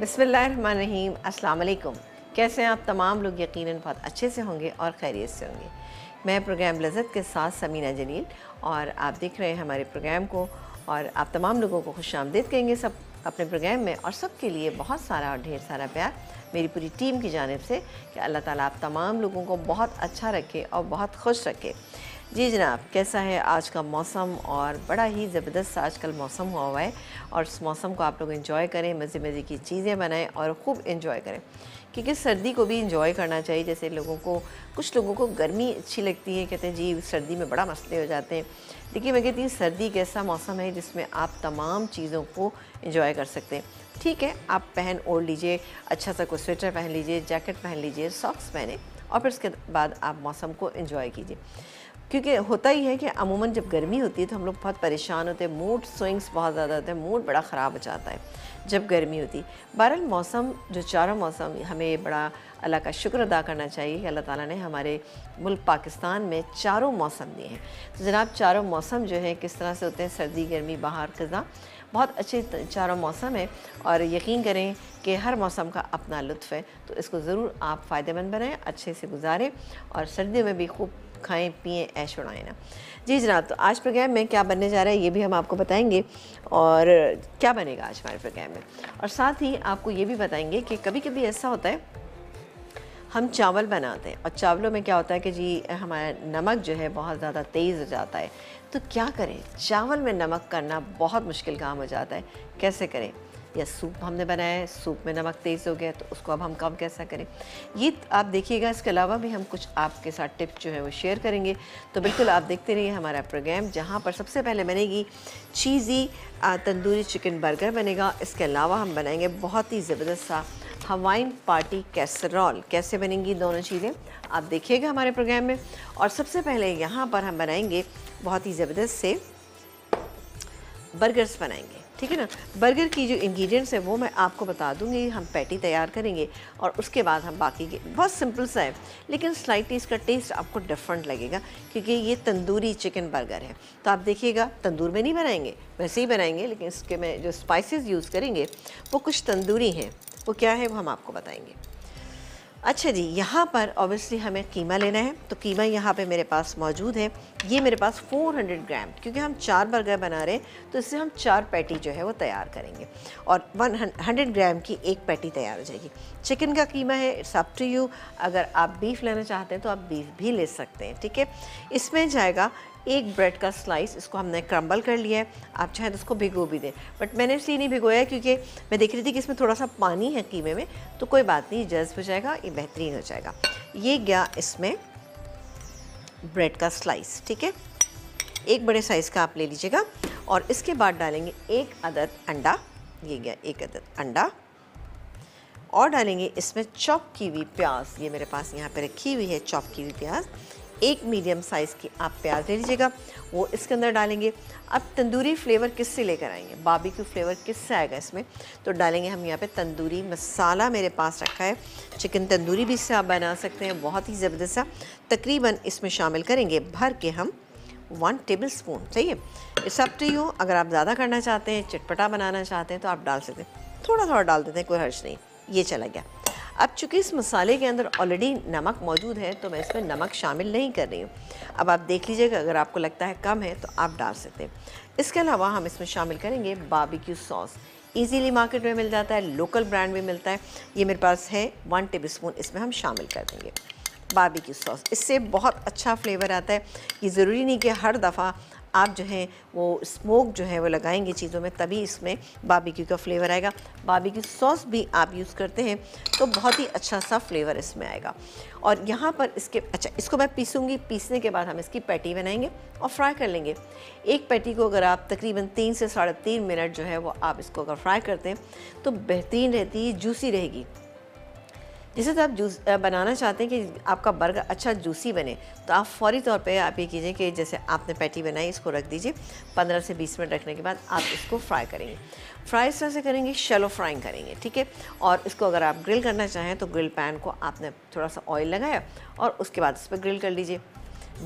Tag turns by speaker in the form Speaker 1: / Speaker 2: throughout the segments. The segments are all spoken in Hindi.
Speaker 1: बिसमीम अस्सलाम कैसे हैं आप? तमाम लोग यकीनन बहुत अच्छे से होंगे और खैरियत से होंगे। मैं प्रोग्राम लज़त के साथ समीना जलील और आप देख रहे हैं हमारे प्रोग्राम को और आप तमाम लोगों को खुश आमदीद कहेंगे सब अपने प्रोग्राम में और सबके लिए बहुत सारा और ढेर सारा प्यार मेरी पूरी टीम की जानब से कि अल्लाह ताला आप तमाम लोगों को बहुत अच्छा रखे और बहुत खुश रखे। जी जनाब, कैसा है आज का मौसम? और बड़ा ही ज़बरदस्त आजकल मौसम हुआ हुआ है। और उस मौसम को आप लोग इन्जॉय करें मज़े मज़े की चीज़ें बनाएँ और ख़ूब इन्जॉय करें। क्योंकि सर्दी को भी इंजॉय करना चाहिए, जैसे लोगों को, कुछ लोगों को गर्मी अच्छी लगती है, कहते हैं, जी, सर्दी में बड़ा मसले हो जाते हैं। देखिए, मैं कहती हूँ, सर्दी एक ऐसा मौसम है जिसमें आप तमाम चीज़ों को इंजॉय कर सकते हैं। ठीक है, आप पहन ओढ़ लीजिए अच्छा सा कोई स्वेटर पहन लीजिए, जैकेट पहन लीजिए सॉक्स पहने और फिर उसके बाद आप मौसम को इन्जॉय कीजिए। क्योंकि होता ही है कि अमूमन जब गर्मी होती है तो हम लोग बहुत परेशान होते हैं मूड स्विंग्स बहुत ज़्यादा होते हैं मूड बड़ा ख़राब हो जाता है जब गर्मी होती बहरहाल मौसम, जो चारों मौसम, हमें बड़ा अल्लाह का शुक्र अदा करना चाहिए कि अल्लाह ताला ने हमारे मुल्क पाकिस्तान में चारों मौसम दिए हैं। तो जनाब, चारों मौसम जो है, किस तरह से होते हैं, सर्दी, गर्मी, बाहर खज़ा बहुत अच्छे चारों मौसम है और यकीन करें कि हर मौसम का अपना लुत्फ़ है। तो इसको ज़रूर आप फ़ायदेमंद बनाएँ, अच्छे से गुजारें और सर्दियों में भी खूब खाएँ, पिएँ, ऐश उड़ाएँ ना। जी जनाब तो आज प्रोग्राम में क्या बनने जा रहा है, ये भी हम आपको बताएँगे। और क्या बनेगा आज हमारे प्रोग्राम में? और साथ ही आपको ये भी बताएँगे कि कभी कभी ऐसा होता है, हम चावल बनाते हैं। और चावलों में क्या होता है कि जी, हमारा नमक जो है बहुत ज़्यादा तेज़ हो जाता है। तो क्या करें? चावल में नमक करना बहुत मुश्किल काम हो जाता है। कैसे करें? या सूप हमने बनाया है, सूप में नमक तेज़ हो गया तो उसको अब हम कम कैसा करें? ये आप देखिएगा, इसके अलावा भी हम कुछ आपके साथ टिप्स जो है वो शेयर करेंगे। तो बिल्कुल आप देखते रहिए हमारा प्रोग्राम, जहाँ पर सबसे पहले बनेगी चीज़ी तंदूरी चिकन बर्गर बनेगा। इसके अलावा हम बनाएँगे बहुत ही ज़बरदस्त सा हवाइन पार्टी कैसरॉल। कैसे बनेंगी दोनों चीज़ें? आप देखिएगा हमारे प्रोग्राम में। और सबसे पहले यहाँ पर हम बनाएँगे बहुत ही ज़बरदस्त से बर्गर्स बनाएँगे। ठीक है ना? बर्गर की जो इंग्रेडिएंट्स है, वो मैं आपको बता दूँगी, हम पैटी तैयार करेंगे और उसके बाद हम बाकी के, बहुत सिंपल सा है, लेकिन स्लाइटली इसका टेस्ट आपको डिफरेंट लगेगा, क्योंकि ये तंदूरी चिकन बर्गर है। तो आप देखिएगा, तंदूर में नहीं बनाएँगे, वैसे ही बनाएँगे, लेकिन इसके में जो स्पाइसेस यूज़ करेंगे, वो कुछ तंदूरी हैं, वो क्या है वो हम आपको बताएँगे। अच्छा जी, यहाँ पर ऑब्वियसली हमें कीमा लेना है तो कीमा यहाँ पे मेरे पास मौजूद है। ये मेरे पास 400 ग्राम क्योंकि हम चार बर्गर बना रहे हैं तो इससे हम चार पैटी जो है वो तैयार करेंगे। और वन हंड्रेड ग्राम की एक पैटी तैयार हो जाएगी। चिकन का कीमा है इट्स अप टू यू अगर आप बीफ लेना चाहते हैं तो आप बीफ भी ले सकते हैं, ठीक है? इसमें जाएगा एक ब्रेड का स्लाइस इसको हमने क्रम्बल कर लिया है। आप चाहें तो उसको भिगो भी दें। बट मैंने इसलिए नहीं भिगोया क्योंकि मैं देख रही थी कि इसमें थोड़ा सा पानी है कीमे में तो कोई बात नहीं जज्ब हो जाएगा, ये बेहतरीन हो जाएगा। ये गया इसमें ब्रेड का स्लाइस ठीक है? एक बड़े साइज़ का आप ले लीजिएगा और इसके बाद डालेंगे एक अदद अंडा, ये गया एक अदद अंडा। और डालेंगे इसमें चॉप की हुई प्याज, ये मेरे पास यहाँ पे रखी हुई है चॉप की हुई प्याज। एक मीडियम साइज़ की आप प्याज ले लीजिएगा, वो इसके अंदर डालेंगे। अब तंदूरी फ्लेवर किससे लेकर आएँगे? बाबी की फ्लेवर किससे आएगा इसमें? तो डालेंगे हम यहाँ पे तंदूरी मसाला मेरे पास रखा है। चिकन तंदूरी भी इससे आप बना सकते हैं, बहुत ही ज़बरदस्त सा। तकरीबन इसमें शामिल करेंगे, भर के हम वन टेबल स्पून चाहिए इस अप टू यू, अगर आप ज़्यादा करना चाहते हैं, चटपटा बनाना चाहते हैं तो आप डाल सकते हैं। थोड़ा थोड़ा डाल देते हैं, कोई हर्ष नहीं, ये चला गया। अब चूँकि इस मसाले के अंदर ऑलरेडी नमक मौजूद है तो मैं इसमें नमक शामिल नहीं कर रही हूँ। अब आप देख लीजिएगा, अगर आपको लगता है कम है तो आप डाल सकते हैं। इसके अलावा हम इसमें शामिल करेंगे बाबिक्यू सॉस इजीली मार्केट में मिल जाता है लोकल ब्रांड में मिलता है। ये मेरे पास है वन टेबल इसमें हम शामिल कर देंगे। बारबेक्यू सॉस इससे बहुत अच्छा फ्लेवर आता है। ये ज़रूरी नहीं कि हर दफ़ा आप जो है वो स्मोक जो है वो लगाएँगे चीज़ों में, तभी इसमें बाबिक्यू का फ्लेवर आएगा। बाबिक्यू सॉस भी आप यूज़ करते हैं तो बहुत ही अच्छा सा फ्लेवर इसमें आएगा। और यहाँ पर इसके अच्छा इसको मैं पीसूँगी, पीसने के बाद हम इसकी पैटी बनाएँगे और फ्राई कर लेंगे। एक पैटी को अगर आप तकरीबन तीन से साढ़े तीन मिनट जो है वो आप इसको अगर फ्राई करते हैं तो बेहतरीन रहती है जूसी रहेगी। जिसे तो आप जूस बनाना चाहते हैं कि आपका बर्गर अच्छा जूसी बने तो आप फौरी तौर पे आप ये कीजिए कि जैसे आपने पैटी बनाई, इसको रख दीजिए। 15 से 20 मिनट रखने के बाद आप इसको फ्राई करेंगे। फ्राई इस तरह से करेंगे, शेलो फ्राइंग करेंगे, ठीक है? और इसको अगर आप ग्रिल करना चाहें तो ग्रिल पैन को आपने थोड़ा सा ऑयल लगाया और उसके बाद इस पर ग्रिल कर लीजिए।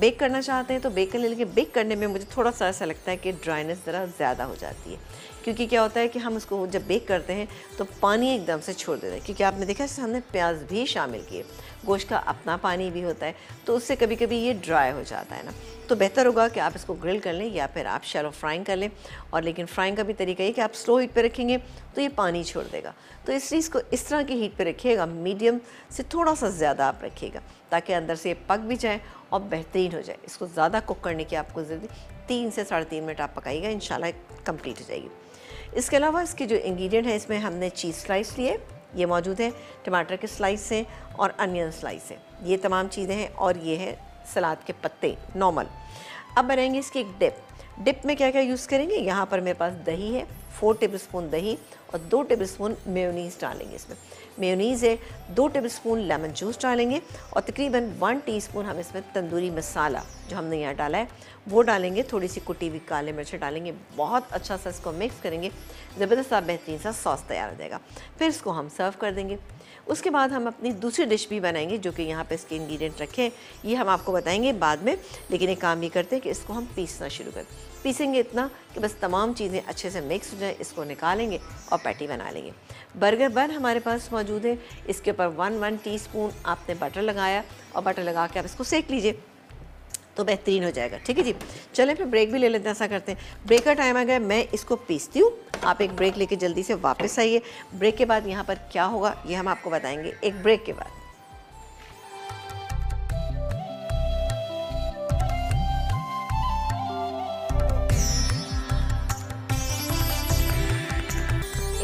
Speaker 1: बेक करना चाहते हैं तो बेक कर लेकिन बेक करने में मुझे थोड़ा सा ऐसा लगता है कि ड्राइनेस ज़रा ज़्यादा हो जाती है। क्योंकि क्या होता है कि हम उसको जब बेक करते हैं तो पानी एकदम से छोड़ देते हैं। क्योंकि आपने देखा इससे हमने प्याज भी शामिल किए। गोश्त का अपना पानी भी होता है तो उससे कभी कभी ये ड्राई हो जाता है ना। तो बेहतर होगा कि आप इसको ग्रिल कर लें, या फिर आप शैलो फ्राइंग कर लें। और लेकिन फ्राइंग का भी तरीका ये कि आप स्लो हीट पे रखेंगे तो ये पानी छोड़ देगा। तो इस चीज़ को इस तरह की हीट पे रखिएगा मीडियम से थोड़ा सा ज़्यादा आप रखिएगा, ताकि अंदर से ये पक भी जाए और बेहतरीन हो जाए। इसको ज़्यादा कुक करने की आपको ज़रूरत तीन से साढ़े तीन मिनट आप पकाइएगा इन कंप्लीट हो जाएगी। इसके अलावा इसके जो इंग्रेडिएंट हैं, इसमें हमने चीज़ स्लाइस लिए, ये मौजूद है, टमाटर के स्लाइस हैं और अनियन स्लाइस है। ये तमाम चीज़ें हैं और ये है सलाद के पत्ते नॉर्मल अब बनाएँगे इसकी एक डिप डिप में क्या क्या यूज़ करेंगे? यहाँ पर मेरे पास दही है फोर टेबल स्पून दही और दो टेबल स्पून मेयोनीज़ डालेंगे इसमें। मेयोनीज़ है, दो टेबल स्पून लेमन जूस डालेंगे और तकरीबन वन टीस्पून हम इसमें तंदूरी मसाला जो हमने यहाँ डाला है, वो डालेंगे। थोड़ी सी कुटी हुई काले मिर्च डालेंगे, बहुत अच्छा सा इसको मिक्स करेंगे, ज़बरदस्त सा बेहतरीन सा सॉस तैयार हो जाएगा। फिर इसको हम सर्व कर देंगे। उसके बाद हम अपनी दूसरी डिश भी बनाएँगे जो कि यहाँ पे इसके इंग्रेडिएंट रखे हैं। ये हम आपको बताएँगे बाद में। लेकिन एक काम ये करते हैं कि इसको हम पीसना शुरू करें पीसेंगे इतना कि बस तमाम चीज़ें अच्छे से मिक्स हो जाए, इसको निकालेंगे और पैटी बना लेंगे। बर्गर बन हमारे पास मौजूद है। इसके ऊपर वन वन टी आपने बटर लगाया और बटर लगा के आप इसको सेक लीजिए। तो बेहतरीन हो जाएगा। ठीक है जी? चलें फिर ब्रेक भी ले लेते हैं, ऐसा करते हैं। ब्रेक का टाइम आ गया, मैं इसको पीसती हूँ। आप एक ब्रेक लेके जल्दी से वापस आइए। ब्रेक के बाद यहाँ पर क्या होगा, ये हम आपको बताएँगे। एक ब्रेक के बाद।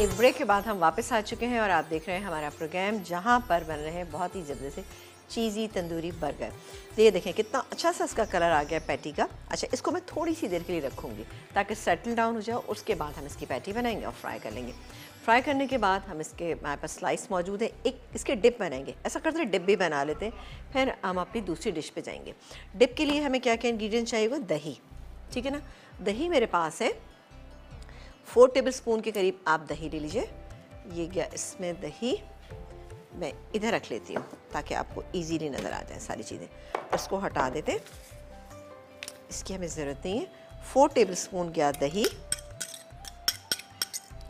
Speaker 1: एक ब्रेक के बाद हम वापस आ चुके हैं और आप देख रहे हैं हमारा प्रोग्राम जहाँ पर बन रहे हैं बहुत ही ज़बरदस्त चीज़ी तंदूरी बर्गर। ये देखें, कितना अच्छा सा इसका कलर आ गया पैटी का। अच्छा इसको मैं थोड़ी सी देर के लिए रखूँगी, ताकि सेटल डाउन हो जाए उसके बाद हम इसकी पैटी बनाएँगे और फ्राई कर लेंगे। फ्राई करने के बाद हम इसके, हमारे पास स्लाइस मौजूद है, एक इसके डिप बनाएँगे। ऐसा करते हैं डिप भी बना लेते हैं, फिर हम अपनी दूसरी डिश पे जाएँगे। डिप के लिए हमें क्या क्या इंग्रेडिएंट चाहिए? वो दही, ठीक है ना? दही मेरे पास है फोर टेबल स्पून के करीब आप दही ले लीजिए। ये गया इसमें दही मैं इधर रख लेती हूँ ताकि आपको इजीली नज़र आ जाए सारी चीज़ें। इसको हटा देते इसकी हमें ज़रूरत नहीं है। फोर टेबल स्पून गया दही।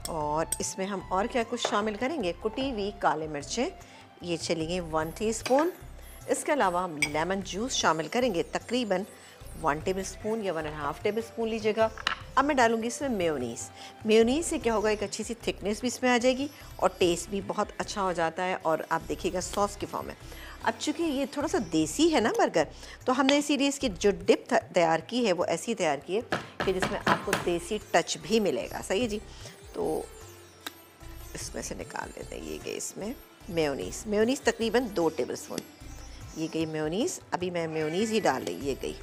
Speaker 1: और इसमें हम और क्या कुछ शामिल करेंगे? कुटी हुई काले मिर्चें। ये चलेंगे वन टीस्पून इसके अलावा हम लेमन जूस शामिल करेंगे। तकरीबन वन टेबल स्पून या one and half tablespoon लीजिएगा। अब मैं डालूँगी इसमें मेयोनीस मेयोनीस से क्या होगा, एक अच्छी सी थिकनेस भी इसमें आ जाएगी और टेस्ट भी बहुत अच्छा हो जाता है और आप देखिएगा सॉस की फॉर्म में। अब चूँकि ये थोड़ा सा देसी है ना बर्गर तो हमने इसीलिए इसकी जो डिप तैयार की है, वो ऐसी तैयार की है कि जिसमें आपको देसी टच भी मिलेगा। सही है जी? तो इसमें से निकाल लेते हैं, ये गई इसमें मेयोनीस मेयोनीस तकरीबन दो टेबल स्पून। ये गई मेयोनीस अभी मैं मेयोनीस ही डाल रही ये गई।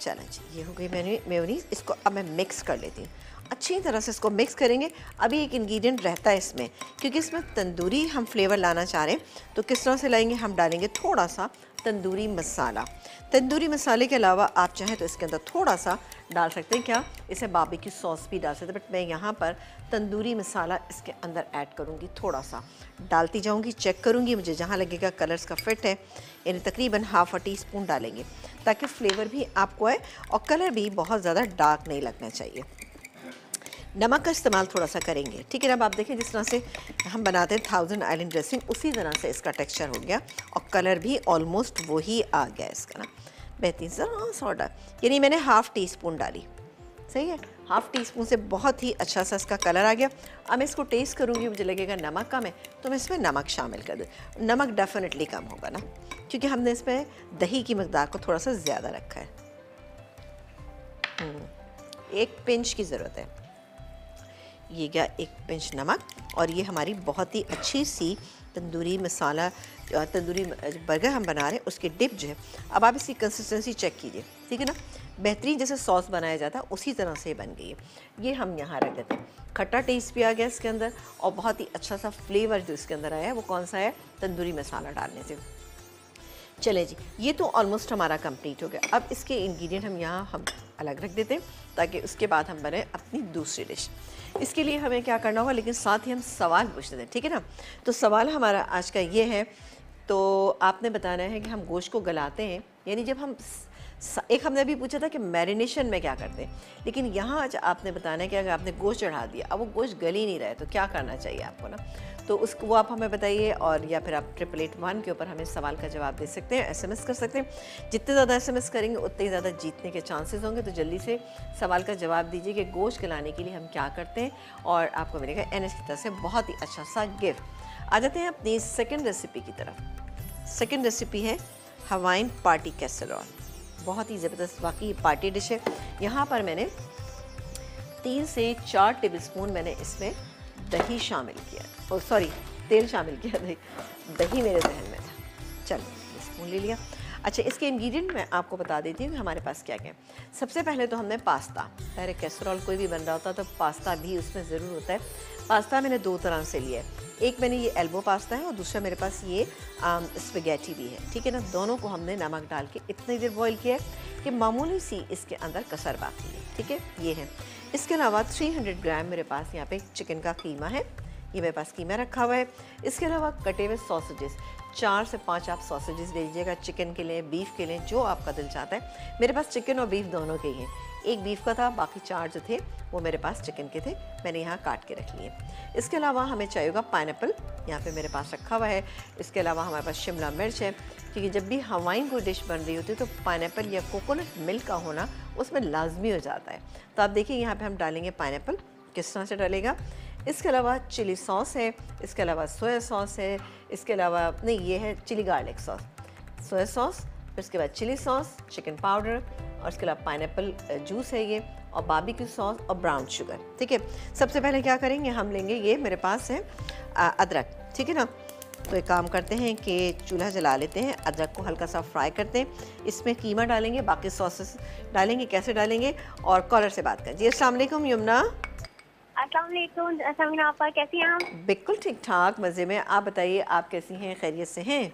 Speaker 1: चलें जी ये हो गई मैंने मेयोनीज। इसको अब मैं मिक्स कर लेती हूँ। अच्छी तरह से इसको मिक्स करेंगे। अभी एक इंग्रेडिएंट रहता है इसमें। क्योंकि इसमें तंदूरी हम फ्लेवर लाना चाह रहे हैं तो किस तरह से लाएँगे? हम डालेंगे थोड़ा सा तंदूरी मसाला। तंदूरी मसाले के अलावा आप चाहें तो इसके अंदर थोड़ा सा डाल सकते हैं। क्या? इसे बाबी की सॉस भी डाल सकते हैं। बट मैं यहाँ पर तंदूरी मसाला इसके अंदर ऐड करूँगी थोड़ा सा डालती जाऊँगी चेक करूँगी। मुझे जहाँ लगेगा कलर्स का फिट है। यानी तकरीबन हाफ़ अ टी स्पून डालेंगे, ताकि फ्लेवर भी आपको आए और कलर भी बहुत ज़्यादा डार्क नहीं लगना चाहिए। नमक का इस्तेमाल थोड़ा सा करेंगे, ठीक है ना? अब आप देखें जिस तरह से हम बनाते हैं थाउज़ेंड आइलैंड ड्रेसिंग उसी तरह से इसका टेक्सचर हो गया और कलर भी ऑलमोस्ट वही आ गया इसका ना। बेहतरीन सर हाँ सोडा यानी मैंने हाफ़ टी स्पून डाली, सही है? हाफ़ टी स्पून से बहुत ही अच्छा सा इसका कलर आ गया। अब मैं इसको टेस्ट करूँगी, मुझे लगेगा नमक कम है तो मैं इसमें नमक शामिल कर दूँ। नमक डेफिनेटली कम होगा ना। क्योंकि हमने इसमें दही की मकदार को थोड़ा सा ज़्यादा रखा है। हम्म, एक पिंच की ज़रूरत है। ये गया एक पिंच नमक और ये हमारी बहुत ही अच्छी सी तंदूरी मसाला तंदूरी बर्गर हम बना रहे हैं उसकी डिप जो है। अब आप इसकी कंसिस्टेंसी चेक कीजिए ठीक है ना? बेहतरीन जैसे सॉस बनाया जाता है उसी तरह से बन गई है। ये हम यहाँ रख देते हैं। खट्टा टेस्ट भी आ गया इसके अंदर और बहुत ही अच्छा सा फ्लेवर जो इसके अंदर आया है वो कौन सा है? तंदूरी मसाला डालने से। चले जी, ये तो ऑलमोस्ट हमारा कंप्लीट हो गया। अब इसके इंग्रेडिएंट हम यहाँ, हम अलग रख देते हैं, ताकि उसके बाद हम बने अपनी दूसरी डिश इसके लिए हमें क्या करना होगा, लेकिन साथ ही हम सवाल पूछते थे, ठीक है ना? तो सवाल हमारा आज का ये है तो आपने बताना है कि हम गोश्त को गलाते हैं। यानी जब हम एक हमने अभी पूछा था कि मैरिनेशन में क्या करते हैं, लेकिन यहाँ आज आपने बताना है कि अगर आपने गोश्त चढ़ा दिया, अब वो गोश्त गल ही नहीं रहा है तो क्या करना चाहिए आपको ना? तो उसको वो आप हमें बताइए और या फिर आप ट्रिपल एट वन के ऊपर हमें सवाल का जवाब दे सकते हैं एसएमएस कर सकते हैं। जितने ज़्यादा एसएमएस करेंगे, उतने ही ज़्यादा जीतने के चांसेस होंगे। तो जल्दी से सवाल का जवाब दीजिए कि गोश्त गलाने के लिए हम क्या करते हैं। और आपको मिलेगा एन तरफ़ से बहुत ही अच्छा सा गिफ्ट आ जाते हैं अपनी सेकेंड रेसिपी की तरफ़। सेकेंड रेसिपी है हवाइन पार्टी कैसरॉल बहुत ही ज़बरदस्त बाकी पार्टी डिश है। यहाँ पर मैंने तीन से चार टेबल स्पून मैंने इसमें दही शामिल किया। ओ सॉरी तेल शामिल किया दही दही मेरे जहन में था। चलो स्पून ले लिया। अच्छा इसके इंग्रेडिएंट मैं आपको बता देती हूँ हमारे पास क्या क्या सबसे पहले तो हमने पास्ता। पहले कैसरॉल कोई भी बन रहा होता तो पास्ता भी उसमें ज़रूर होता है। पास्ता मैंने दो तरह से लिया है। एक मैंने ये एल्बो पास्ता है और दूसरा मेरे पास ये स्पेगेटी भी है। ठीक है ना? दोनों को हमने नमक डाल के इतनी देर बॉईल किया है कि मामूली सी इसके अंदर कसर बाकी है। ठीक है? ये है। इसके अलावा 300 ग्राम मेरे पास यहाँ पे चिकन का कीमा है। ये मेरे पास कीमा रखा हुआ है। इसके अलावा कटे हुए सॉसेजेस चार से पाँच आप सॉसेजेस ले लीजिएगा चिकन के लिए बीफ के लिए, जो आपका दिल चाहता है। मेरे पास चिकन और बीफ दोनों के ही हैं। एक बीफ का था, बाकी चार जो थे, वो मेरे पास चिकन के थे, मैंने यहाँ काट के रख लिए। इसके अलावा हमें चाहिए होगा पाइन एप्पल यहाँ पर मेरे पास रखा हुआ है। इसके अलावा हमारे पास शिमला मिर्च है, क्योंकि जब भी हवाइन कोई डिश बन रही होती है तो पाइन या कोकोनट मिल्क का होना उसमें लाजमी हो जाता है। तो आप देखिए, यहाँ पर हम डालेंगे पाइन किस तरह से डालेगा। इसके अलावा चिली सॉस है, इसके अलावा सोया सॉस है, इसके अलावा, नहीं, ये है chilli garlic sauce soya sauce फिर उसके बाद चिली सॉस चिकन पाउडर और इसके अलावा पाइन जूस है ये और बाबी की सॉस और ब्राउन शुगर ठीक है? सबसे पहले क्या करेंगे हम लेंगे ये मेरे पास है अदरक ठीक है ना? तो एक काम करते हैं कि चूल्हा जला लेते हैं अदरक को हल्का सा फ्राई करते हैं। इसमें कीमा डालेंगे बाकी सॉसेस डालेंगे कैसे डालेंगे? और कॉलर से बात करें। जी अस्सलाम यमुना।
Speaker 2: आप कैसी हैं आप?
Speaker 1: बिल्कुल ठीक ठाक मज़े में। आप बताइए आप कैसी हैं खैरियत से हैं?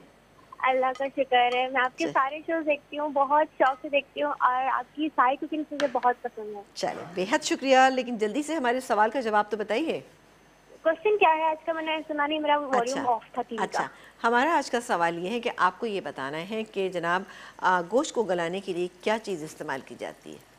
Speaker 2: अल्लाह का शुक्र है। मैं आपके सारे शो देखती हूँ बहुत शौक से देखती हूँ और आपकी सारी कुकिंग मुझे बहुत पसंद है।
Speaker 1: चलो बेहद शुक्रिया लेकिन जल्दी से हमारे सवाल का जवाब तो बताइए।
Speaker 2: क्वेश्चन क्या है? आज का मैंने सुना नहीं मेरा वॉल्यूम अच्छा, ऑफ़ था अच्छा
Speaker 1: हमारा आज का सवाल ये है कि आपको ये बताना है कि जनाब गोश्त को गलाने के लिए क्या चीज़ इस्तेमाल की जाती है?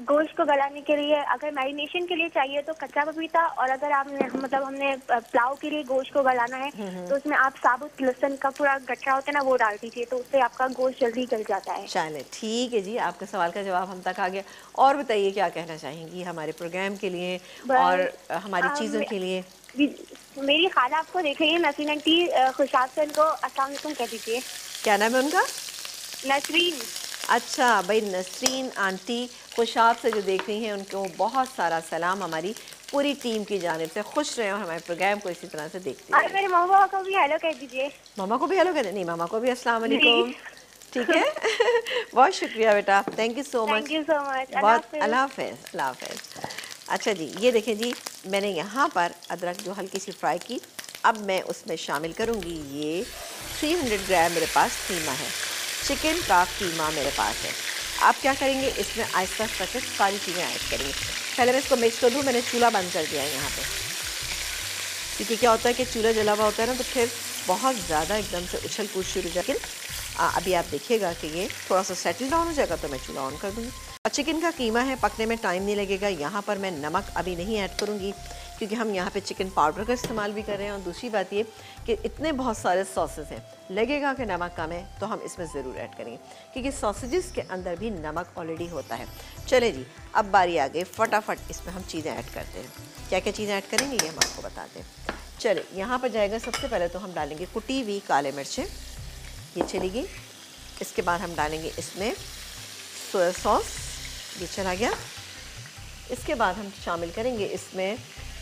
Speaker 2: गोश्त को गलाने के लिए अगर मैरिनेशन के लिए चाहिए तो कच्चा पपीता और अगर आपने मतलब हमने पुलाव के लिए गोश्त को गलाना है हम्म, हम्म। तो उसमें आप साबुत लहसन का पूरा गट्टा होता है ना वो डाल दीजिए तो उससे आपका गोश्त जल्दी गल जाता है।
Speaker 1: चले ठीक है जी आपका सवाल का जवाब हम तक आ गया। और बताइए क्या कहना चाहेंगी हमारे प्रोग्राम के लिए और हमारी चीज़ों के लिए?
Speaker 2: मेरी खाला आपको देख रही है नसीन आंटी खुशाब से उनको असलम कह दीजिए।
Speaker 1: क्या नाम है उनका?
Speaker 2: नसरीन।
Speaker 1: अच्छा भाई नसरीन आंटी खुशाब से जो देख रही हैं उनको बहुत सारा सलाम हमारी पूरी टीम की जानब से। खुश रहे और हमारे प्रोग्राम को इसी तरह से देखते
Speaker 2: हैं मेरे मामा को भी हेलो कह दीजिए।
Speaker 1: मामा को भी हेलो कह नहीं मामा को भी अस्सलाम वालेकुम। ठीक है? बहुत शुक्रिया बेटा। Thank you so much
Speaker 2: you so much
Speaker 1: बहुत अल्लाह हाफिज़ अल्लाह हाफिज़। अच्छा जी ये देखें जी मैंने यहाँ पर अदरक जो हल्की सी फ्राई की अब मैं उसमें शामिल करूँगी ये 300 ग्राम मेरे पास कीमा है। चिकन का कीमा मेरे पास है। आप क्या करेंगे? इसमें आहिस्ता आहिस्ता से सारी चीज़ें ऐड करेंगे। पहले मैं इसको मिक्स कर दूँ, मैंने चूल्हा बंद कर दिया है यहाँ पर क्योंकि क्या होता है कि चूल्हा जला हुआ होता है ना तो फिर बहुत ज़्यादा एकदम से उछल कूद शुरू जाकर अभी आप देखिएगा कि ये थोड़ा सा सेटल डाउन हो जाएगा तो मैं चूल्हा ऑन कर दूँगी। और चिकन का कीमा है, पकने में टाइम नहीं लगेगा। यहाँ पर मैं नमक अभी नहीं ऐड करूँगी। क्योंकि हम यहाँ पे चिकन पाउडर का इस्तेमाल भी कर रहे हैं और दूसरी बात ये कि इतने बहुत सारे सॉसेज हैं। लगेगा कि नमक कम है तो हम इसमें ज़रूर ऐड करेंगे। क्योंकि सॉसेजेस के अंदर भी नमक ऑलरेडी होता है। चले जी, अब बारी आ गई, फटाफट इसमें हम चीज़ें ऐड करते हैं। क्या क्या चीज़ें ऐड करेंगे, ये हम आपको बताते हैं। चले, यहाँ पर जाएगा सबसे पहले तो हम डालेंगे कुटी हुई काले मिर्चें। ये चली गई। इसके बाद हम डालेंगे इसमें सोया सॉस। ये चला गया। इसके बाद हम शामिल करेंगे इसमें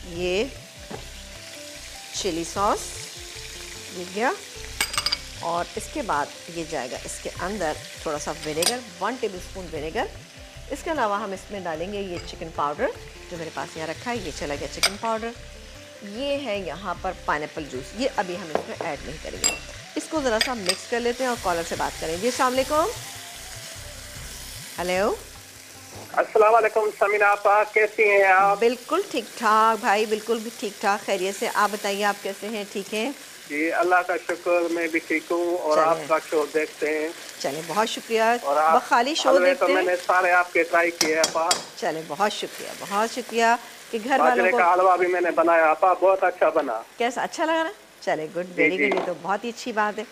Speaker 1: ये चिली सॉस, ये गया। और इसके बाद ये जाएगा इसके अंदर थोड़ा सा vinegar one tablespoon vinegar इसके अलावा हम इसमें डालेंगे ये चिकन पाउडर जो मेरे पास यहाँ रखा है, ये चला गया चिकन पाउडर ये है यहाँ पर पाइन जूस ये अभी हम इसमें ऐड नहीं करेंगे। इसको ज़रा सा मिक्स कर लेते हैं और कॉलर से बात करेंगे। जी अलैक्म हेलो
Speaker 3: अस्सलाम वालेकुम समीना आपा कैसी हैं आप?
Speaker 1: बिल्कुल ठीक ठाक भाई बिल्कुल भी ठीक ठाक खैरियत से। आप बताइए आप कैसे हैं? ठीक हैं?
Speaker 3: जी अल्लाह का शुक्र मैं भी ठीक हूँ और आपका शो देखते हैं।
Speaker 1: चले बहुत शुक्रिया।
Speaker 3: और आप
Speaker 1: खाली शो देखते
Speaker 3: तो
Speaker 1: हैं।
Speaker 3: मैंने सारे आपके ट्राई किए आपा।
Speaker 1: चले बहुत शुक्रिया बहुत शुक्रिया कि घर वालों को
Speaker 3: हलवा भी मैंने बनाया आपा बहुत अच्छा बना।
Speaker 1: कैसा अच्छा लगा ना? चले गुड वेरी गुड तो बहुत ही अच्छी बात है।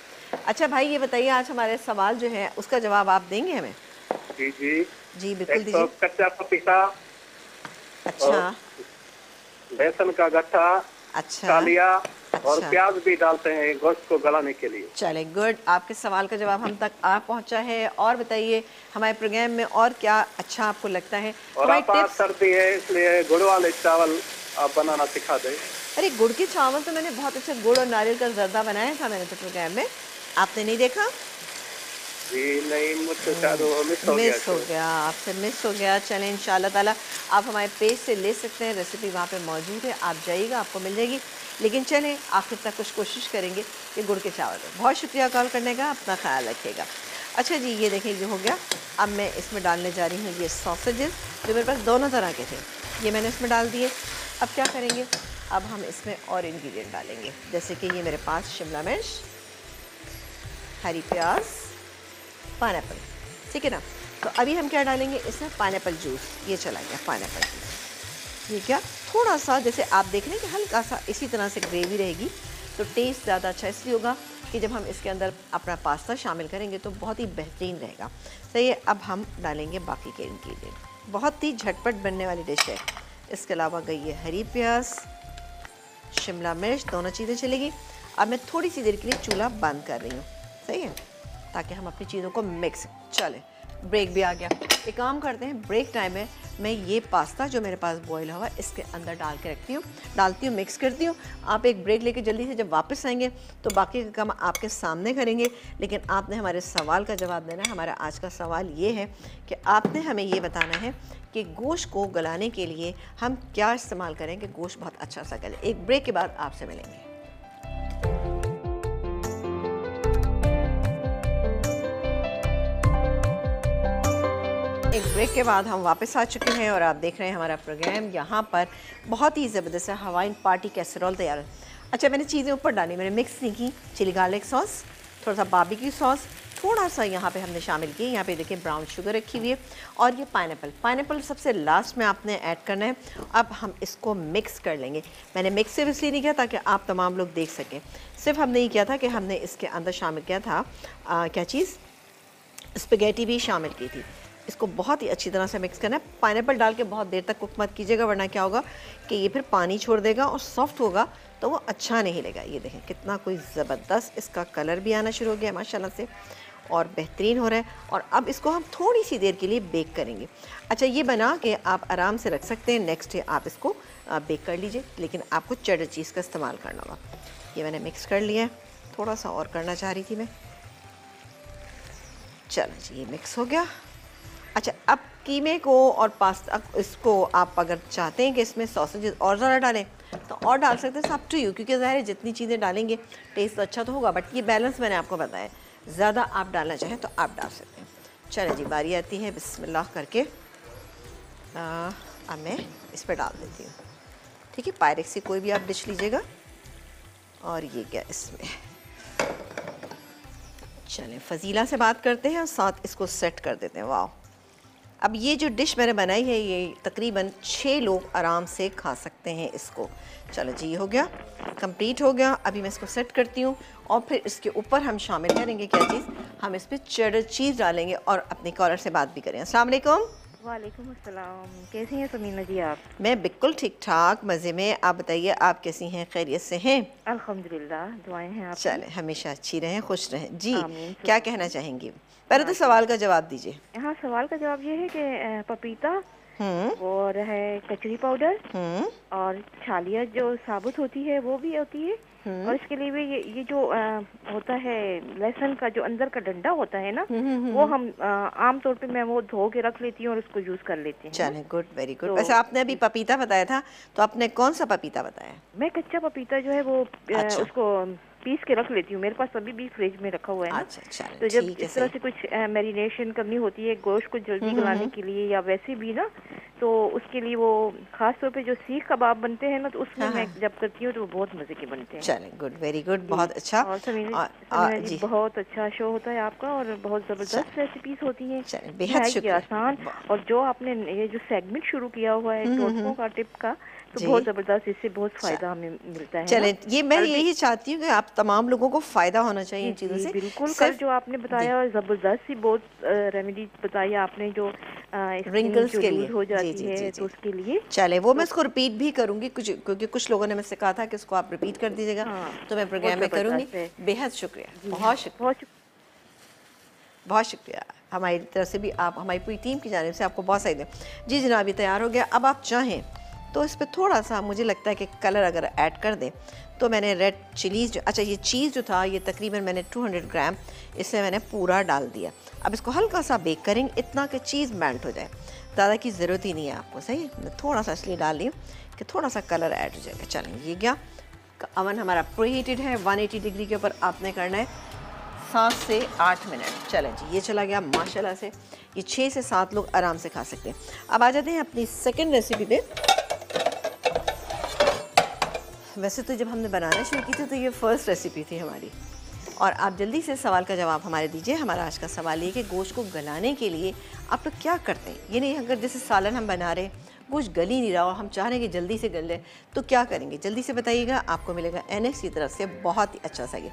Speaker 1: अच्छा भाई ये बताइए आज हमारे सवाल जो है उसका जवाब आप देंगे हमें?
Speaker 3: जी जी।
Speaker 1: जी बिल्कुल
Speaker 3: तो
Speaker 1: दीजिए।
Speaker 3: कच्चा पपीता
Speaker 1: अच्छा।
Speaker 3: बेसन का गट्ठा
Speaker 1: अच्छा।
Speaker 3: कालिया और
Speaker 1: अच्छा।
Speaker 3: प्याज भी डालते हैं गोश्त को गलाने के लिए।
Speaker 1: चले गुड। आपके सवाल का जवाब हम तक आ पहुँचा है। और बताइए हमारे प्रोग्राम में और क्या अच्छा आपको लगता है?
Speaker 3: और आप सर्दी है इसलिए गुड़ वाले चावल आप बनाना सिखा दें।
Speaker 1: अरे गुड़ के चावल तो मैंने बहुत अच्छा गुड़ और नारियल का जर्दा बनाया था मैंने तो प्रोग्राम में। आपने नहीं देखा?
Speaker 3: जी नहीं मुझसे शायद वो मिस हो गया
Speaker 1: मिस हो गया आपसे मिस हो गया। चलें इंशाल्लाह ताला आप हमारे पेज से ले सकते हैं रेसिपी वहाँ पे मौजूद है आप जाइएगा आपको मिल जाएगी। लेकिन चलें आखिर तक कुछ कोशिश करेंगे कि गुड़ के चावल बहुत शुक्रिया कॉल करने का अपना ख्याल रखिएगा। अच्छा जी ये देखें ये हो गया। अब मैं इसमें डालने जा रही हूँ ये सॉसेजेस जो मेरे पास दोनों तरह के थे। ये मैंने इसमें डाल दिए। अब क्या करेंगे? अब हम इसमें और इंग्रेडिएंट डालेंगे। जैसे कि ये मेरे पास शिमला मिर्च हरी प्याज पाइनएप्पल। ठीक है ना? तो अभी हम क्या डालेंगे? इसमें पाइनएप्पल जूस। ये चला गया पाइनएप्पल जूस। ये क्या? थोड़ा सा जैसे आप देख रहे हैं कि हल्का सा इसी तरह से ग्रेवी रहेगी तो टेस्ट ज़्यादा अच्छा इसलिए होगा कि जब हम इसके अंदर अपना पास्ता शामिल करेंगे तो बहुत ही बेहतरीन रहेगा। सही है, अब हम डालेंगे बाकी के इंग्रेडिएंट। बहुत ही झटपट बनने वाली डिश है। इसके अलावा गई है हरी प्याज, शिमला मिर्च, दोनों चीज़ें चलेगी। अब मैं थोड़ी सी देर के लिए चूल्हा बंद कर रही हूँ। सही है? ताकि हम अपनी चीज़ों को मिक्स चले ब्रेक भी आ गया। एक काम करते हैं ब्रेक टाइम में मैं ये पास्ता जो मेरे पास बॉयल हुआ इसके अंदर डाल के रखती हूँ। डालती हूँ मिक्स करती हूँ। आप एक ब्रेक लेके जल्दी से जब वापस आएँगे तो बाकी का काम आपके सामने करेंगे। लेकिन आपने हमारे सवाल का जवाब देना है। हमारा आज का सवाल ये है कि आपने हमें ये बताना है कि गोश्त को गलाने के लिए हम क्या इस्तेमाल करें कि गोश्त बहुत अच्छा सा गले। एक ब्रेक के बाद आपसे मिलेंगे। एक ब्रेक के बाद हम वापस आ चुके हैं और आप देख रहे हैं हमारा प्रोग्राम यहाँ पर बहुत ही ज़बरदस्त है हवाइन पार्टी कैसरोल तैयार। है अच्छा मैंने चीज़ें ऊपर डाली मैंने मिक्स नहीं की चिली गार्लिक सॉस थोड़ा सा बारबेक्यू सॉस थोड़ा सा यहाँ पे हमने शामिल किया। यहाँ पे देखिए ब्राउन शुगर रखी हुई है और ये पाइनएप्पल पाइनएप्पल सबसे लास्ट में आपने ऐड करना है। अब हम इसको मिक्स कर लेंगे। मैंने मिक्स सिर्फ़ इसलिए नहीं किया ताकि आप तमाम लोग देख सकें। सिर्फ़ हमने ये किया था कि हमने इसके अंदर शामिल किया था आ, क्या चीज़? स्पेगेटी भी शामिल की थी। इसको बहुत ही अच्छी तरह से मिक्स करना है। पाइनएप्पल डाल के बहुत देर तक कुक मत कीजिएगा, वरना क्या होगा कि ये फिर पानी छोड़ देगा और सॉफ्ट होगा तो वो अच्छा नहीं लगेगा। ये देखें, कितना कोई ज़बरदस्त इसका कलर भी आना शुरू हो गया माशाल्लाह से, और बेहतरीन हो रहा है। और अब इसको हम थोड़ी सी देर के लिए बेक करेंगे। अच्छा ये बना के आप आराम से रख सकते हैं। नेक्स्ट डे आप इसको बेक कर लीजिए, लेकिन आपको चटर चीज़ का इस्तेमाल करना होगा। ये मैंने मिक्स कर लिया है। थोड़ा सा और करना चाह रही थी मैं। चलो जी, ये मिक्स हो गया। अच्छा अब कीमे को और पास्ता इसको आप अगर चाहते हैं कि इसमें सॉसेजेस और ज़्यादा डालें तो और डाल सकते हैं सब टू यू क्योंकि ज़ाहिर है जितनी चीज़ें डालेंगे टेस्ट तो अच्छा तो होगा बट ये बैलेंस मैंने आपको बताया ज़्यादा आप डालना चाहें तो आप डाल सकते हैं। चले जी, बारी आती है बिस्मिल्लाह करके। अब मैं इस पर डाल देती हूँ। ठीक है पायरेक्स से कोई भी आप डिश लीजिएगा। और ये क्या इसमें? चलें, फजीला से बात करते हैं और साथ इसको सेट कर देते हैं। वाह अब ये जो डिश मैंने बनाई है, ये तकरीबन छः लोग आराम से खा सकते हैं इसको। चलो जी हो गया, कंप्लीट हो गया। अभी मैं इसको सेट करती हूँ और फिर इसके ऊपर हम शामिल करेंगे क्या चीज़? हम इस पर चेडर चीज़ डालेंगे और अपने कॉलर से बात भी करें। अस्सलाम वालेकुम
Speaker 4: अस्सलाम। कैसी हैं समीना जी आप?
Speaker 1: मैं बिल्कुल ठीक ठाक मज़े में। आप बताइए आप कैसी हैं? खैरियत से हैं?
Speaker 4: अल्हम्दुलिल्लाह दुआएँ हैं आप
Speaker 1: चलें हमेशा अच्छी रहें खुश रहें। जी क्या कहना चाहेंगी? पहले तो सवाल का जवाब दीजिए।
Speaker 4: हाँ सवाल का जवाब ये है कि पपीता
Speaker 1: हम्म।
Speaker 4: और है कचरी पाउडर
Speaker 1: हम्म।
Speaker 4: और छालिया जो साबुत होती है वो भी होती है? और इसके लिए भी ये, ये जो आ, होता है लहसन का जो अंदर का डंडा होता है ना वो हम आमतौर पे मैं वो धो के रख लेती हूँ और उसको यूज़ कर लेती हूँ।
Speaker 1: चले गुड वेरी गुड वैसे आपने अभी पपीता बताया था तो आपने कौन सा पपीता बताया?
Speaker 4: मैं कच्चा पपीता जो है वो
Speaker 1: अच्छा।
Speaker 4: उसको पीस के रख लेती हूँ। मेरे पास अभी भी फ्रिज में रखा हुआ है
Speaker 1: अच्छा चलो
Speaker 4: तो जब इस तरह से कुछ मैरिनेशन करनी होती है गोश्त को जल्दी गलाने के लिए या वैसे भी ना तो उसके लिए वो खास तौर पे जो सीख कबाब बनते हैं ना तो उसमें
Speaker 1: हाँ,
Speaker 4: मैं
Speaker 1: हाँ।
Speaker 4: जब करती हूँ तो वो बहुत मज़े के बनते हैं।
Speaker 1: चलें गुड वेरी गुड बहुत अच्छा।
Speaker 4: और
Speaker 1: और-
Speaker 4: जी बहुत अच्छा शो होता है आपका और बहुत ज़बरदस्त रेसिपीज़ होती हैं।
Speaker 1: बेहद
Speaker 4: आसान और जो आपने ये जो सेगमेंट शुरू किया हुआ है टोटकों का टिप का तो बहुत ज़बरदस्त इससे बहुत फ़ायदा हमें मिलता है
Speaker 1: चलें? ये मैं यही चाहती हूँ कि आप तमाम लोगों को फ़ायदा होना चाहिए इन चीज़ों से।
Speaker 4: बिल्कुल कल जो आपने बताया ज़बरदस्त सी बहुत रेमेडी बताई आपने जो
Speaker 1: Wrinkles के लिए।
Speaker 4: हो जाती
Speaker 1: जी,
Speaker 4: है
Speaker 1: जी,
Speaker 4: तो उसके लिए
Speaker 1: चले वो मैं इसको रिपीट भी करूँगी कुछ क्योंकि कुछ लोगों ने मुझसे कहा था कि इसको आप रिपीट कर दीजिएगा
Speaker 4: हाँ,
Speaker 1: तो मैं प्रोग्राम में करूँगी। बेहद शुक्रिया बहुत शुक्रिया।
Speaker 4: बहुत
Speaker 1: बहुत शुक्रिया हमारी तरफ़ से भी आप हमारी पूरी टीम की जानिब से आपको बहुत सही दें। जी जनाब ये तैयार हो गया अब आप चाहें तो इस पर थोड़ा सा मुझे लगता है कि कलर अगर ऐड कर दें तो मैंने रेड चिलीज़ जो अच्छा ये चीज़ जो था, ये तकरीबन मैंने 200 ग्राम इसमें मैंने पूरा डाल दिया। अब इसको हल्का सा बेक करेंगे, इतना कि चीज़ मेल्ट हो जाए। ज़्यादा की ज़रूरत ही नहीं है आपको, सही? मैं थोड़ा सा इसलिए डाल ली कि थोड़ा सा कलर ऐड हो जाएगा। चलें, ये क्या? अवन हमारा प्री हीटेड है 180 डिग्री के ऊपर आपने करना है। सात से आठ मिनट। चलें जी, ये चला गया माशाल्लाह से। ये छः से सात लोग आराम से खा सकते हैं। अब आ जाते हैं अपनी सेकेंड रेसिपी पे। वैसे तो जब हमने बनाना शुरू की थी तो ये फ़र्स्ट रेसिपी थी हमारी। और आप जल्दी से सवाल का जवाब हमारे दीजिए। हमारा आज का सवाल ये कि गोश्त को गलाने के लिए आप लोग क्या करते हैं? ये नहीं, अगर जैसे सालन हम बना रहे गोश्त गल ही नहीं रहा और हम चाह रहे हैं कि जल्दी से गल जाए। तो क्या करेंगे? जल्दी से बताइएगा आपको मिलेगा एनएक्स की तरफ़ से। बहुत ही अच्छा सा ये।